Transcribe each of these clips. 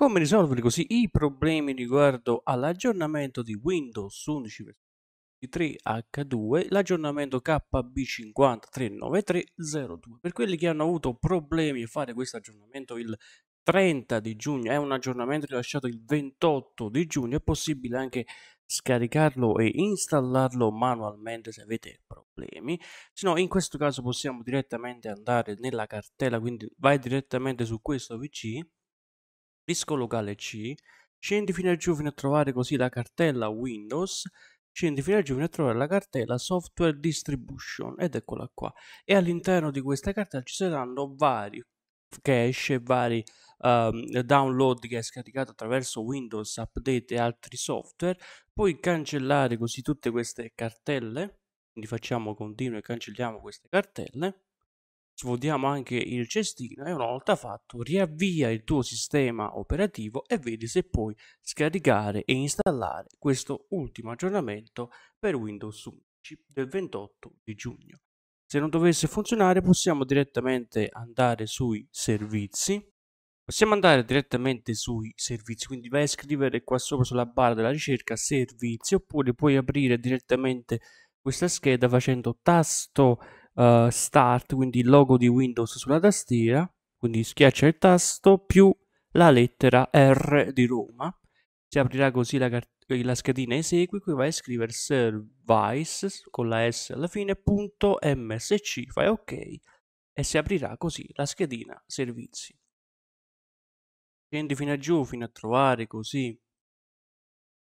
Come risolvere così i problemi riguardo all'aggiornamento di Windows 11 3H2, l'aggiornamento KB5039302. Per quelli che hanno avuto problemi a fare questo aggiornamento il 30 di giugno, è un aggiornamento rilasciato il 28 di giugno, è possibile anche scaricarlo e installarlo manualmente se avete problemi, se no in questo caso possiamo direttamente andare nella cartella, quindi vai direttamente su questo PC, disco locale C, scendi fino a giù fino a trovare così la cartella Windows, scendi fino a giù fino a trovare la cartella Software Distribution ed eccola qua. E all'interno di questa cartella ci saranno vari cache, vari um, download che hai scaricato attraverso Windows Update e altri software, puoi cancellare così tutte queste cartelle, quindi facciamo continuo e cancelliamo queste cartelle, svuotiamo anche il cestino e una volta fatto riavvia il tuo sistema operativo e vedi se puoi scaricare e installare questo ultimo aggiornamento per Windows 11 del 28 di giugno. Se non dovesse funzionare possiamo direttamente andare sui servizi Possiamo andare direttamente sui servizi, quindi vai a scrivere qua sopra sulla barra della ricerca servizi oppure puoi aprire direttamente questa scheda facendo tasto uh, start, quindi il logo di Windows sulla tastiera, quindi schiaccia il tasto più la lettera R di Roma, si aprirà così la, la schedina esegui, qui vai a scrivere service con la S alla fine, punto msc, fai ok e si aprirà così la schedina servizi. Scendi fino a giù fino a trovare così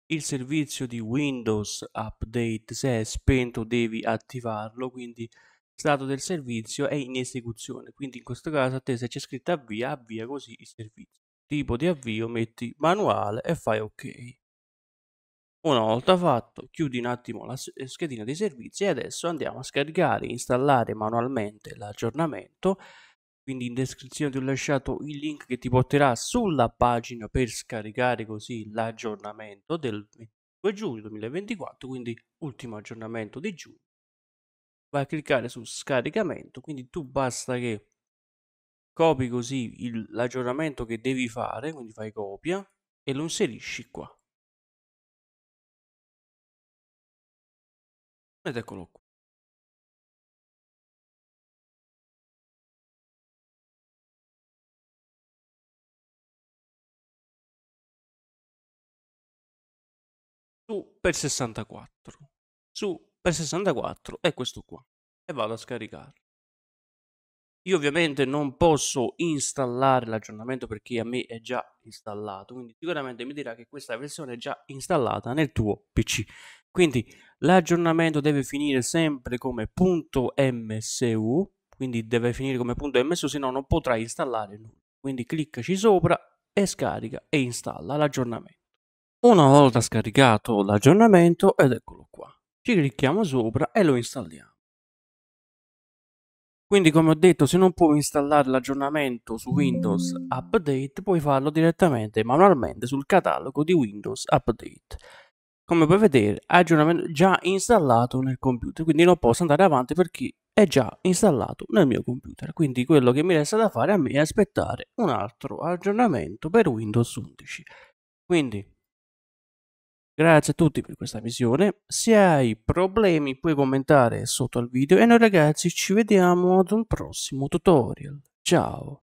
il servizio di Windows Update. Se è spento devi attivarlo, quindi stato del servizio è in esecuzione. Quindi in questo caso a te se c'è scritto avvia, avvia così il servizio. Tipo di avvio metti manuale e fai ok. Una volta fatto, chiudi un attimo la schedina dei servizi e adesso andiamo a scaricare e installare manualmente l'aggiornamento quindi in descrizione ti ho lasciato il link che ti porterà sulla pagina per scaricare così l'aggiornamento del 22 giugno 2024 quindi ultimo aggiornamento di giugno vai a cliccare su scaricamento quindi tu basta che copi così il, l'aggiornamento che devi fare quindi fai copia e lo inserisci qua. Ed eccolo qua. Su per 64 su per 64 è questo qua e vado a scaricare io ovviamente non posso installare l'aggiornamento perché a me è già installato quindi sicuramente mi dirà che questa versione è già installata nel tuo pc quindi l'aggiornamento deve finire sempre come .msu quindi deve finire come .msu se no non potrai installare nulla. Quindi cliccaci sopra e scarica e installa l'aggiornamento. Una volta scaricato l'aggiornamento, ed eccolo qua, ci clicchiamo sopra e lo installiamo. Quindi come ho detto, se non puoi installare l'aggiornamento su Windows Update, puoi farlo direttamente manualmente sul catalogo di Windows Update. Come puoi vedere, aggiornamento già installato nel computer, quindi non posso andare avanti perché è già installato nel mio computer. Quindi quello che mi resta da fare a me è aspettare un altro aggiornamento per Windows 11. Quindi Grazie a tutti per questa visione. Se hai problemi puoi commentare sotto al video e noi ragazzi ci vediamo ad un prossimo tutorial. Ciao!